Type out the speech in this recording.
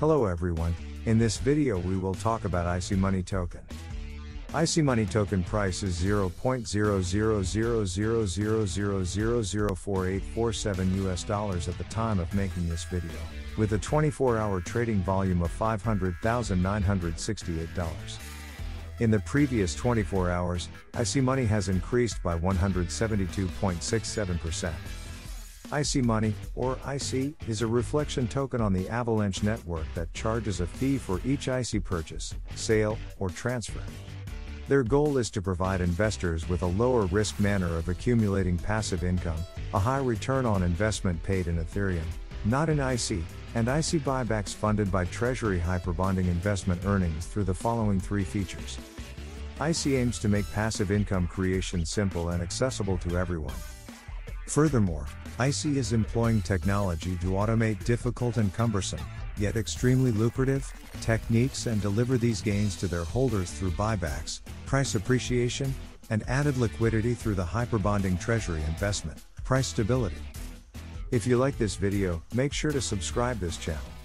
Hello everyone, in this video we will talk about ICY Money Token. ICY Money Token price is 0.000000004847 US dollars at the time of making this video, with a 24-hour trading volume of $500,968. In the previous 24 hours, ICY Money has increased by 172.67%. ICY Money, or ICY, is a reflection token on the Avalanche network that charges a fee for each ICY purchase, sale, or transfer. Their goal is to provide investors with a lower risk manner of accumulating passive income, a high return on investment paid in Ethereum, not in ICY, and ICY buybacks funded by Treasury hyperbonding investment earnings through the following three features. ICY aims to make passive income creation simple and accessible to everyone. Furthermore, ICY is employing technology to automate difficult and cumbersome, yet extremely lucrative, techniques and deliver these gains to their holders through buybacks, price appreciation, and added liquidity through the hyperbonding treasury investment, price stability. If you like this video, make sure to subscribe this channel.